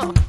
Oh.